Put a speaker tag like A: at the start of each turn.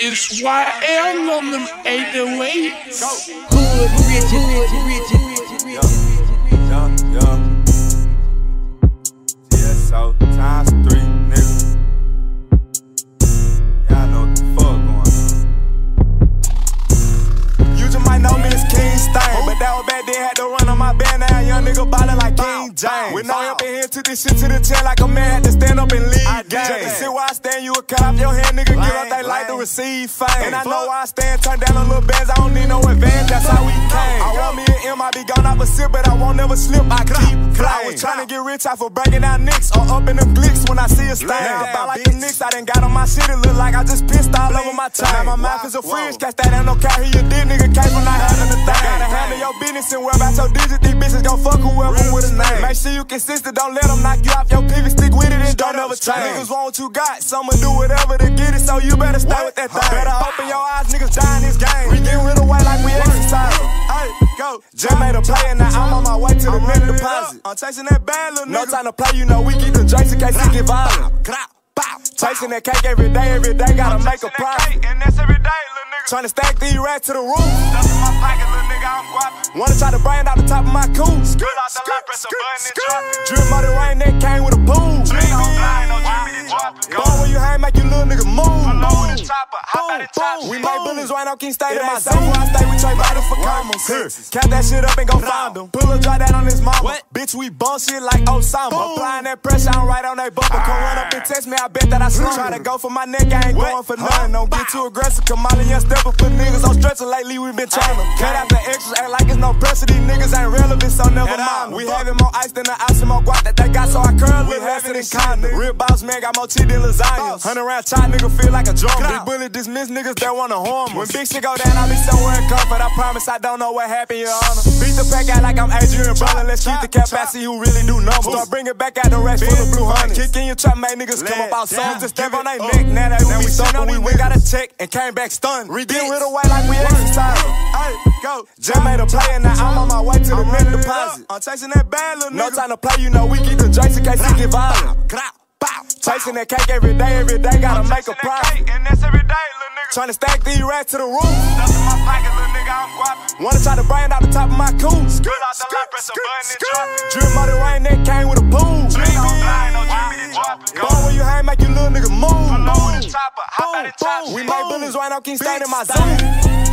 A: It's YL on them 808s.
B: Hood, rich, rich, rich, rich, rich.
C: Yeah, yeah. Yeah, so times three, nigga. Yeah, I know what the fuck going on. You just might know me as King Stain, but that was back then. Had to run on my band now. Young nigga ballin' like King James. With no help in here, took this shit to the chair like a man had to stand up and lead game. Just to sit where I stand, you cut off your hand, nigga. Give up they like to receive fame. And I know I stand, turn down a little bands. I don't need no advance, that's how we came. I want me an M, I be gone off a sip, but I won't never slip. I keep flying. I was trying to get rich off of breaking out nicks or up in them glicks when I see a stain. About like the Knicks, I done got on my shit, it look like I just pissed all over my time. Now my mouth is a fridge, catch that ain't no car, here you did, nigga. Came from not having a thing. Gotta handle your business and worry about your digits. These bitches gon' consistent, don't let them knock you off your pivot, stick with it and don't ever change. Niggas want what you got, someone do whatever to get it, so you better stay with that thing. Better open your eyes, niggas dying this game. We get rid of weight like we exercise. Hey, go. Jay made a play and now I'm on my way to the minute deposit. I'm chasing that bad little nigga. No time to play, you know we keep the drinks in case it get violent. Chasing that cake every day, every day, gotta make a profit. Tryna stack these racks to the roof. Stuff in my pocket, little nigga. Wanna try to brand out the top of my coupe. Out the line, press a button and drop. Drip mother rain that came with a boom. Please don't lie, chopper, hop out the top. We make bullets right on King Stain in my zone. Where I stay, we trade bodies for commas. Cap that shit up and go find them. Pull a dry that on his mama. Bitch, we bump shit like Osama. Applying that pressure, I'm right on that bumper. Come run up and test me, I bet that I slung. Try to go for my neck, I ain't going for nothing. Don't get too aggressive, Kamala young stepper for niggas I'm stretching lately. We been trying to cut out the extras, act like it's no pressure. These niggas ain't relevant, so never mind. We having more ice than the ice and more guap that they got, so I curl it. In kind, Real boss man got more cheat than lasagna. Hundred round chop, nigga feel like a drum. Big bullet dismiss niggas that wanna harm us. When big shit go down, I be somewhere in comfort. I promise I don't know what happened, your honor. Beat the pack out like I'm Adrien Broner. Let's keep the cap out, see who really do numbers. Start bringing back out the rest full of blue honey. Kick in your trap, make niggas come up out songs. Just step on they neck, now that we be thumping. We got a check and came back stunned. Get rid of weight like we exercise. Go. Made a play and now I'm on my way to the minute deposit. I'm chasing that bad little nigga. No time to play, you know we keep the drinks in case it get violent. Chasing that cake every day, every day, gotta make a profit. And that's every day, little nigga. Tryna stack these racks to the roof. Stuff in my pocket, little nigga, I'm guapping. Wanna try to brand out the top of my coupe. Good out the line, press a button and drop it. Drip mother rain that came with a boom. Please don't lie, no Jimmy, they drop it. Ball when you hang, make you little nigga move. With the chopper, hop out the top. We make bullets right now, keep State in my zone.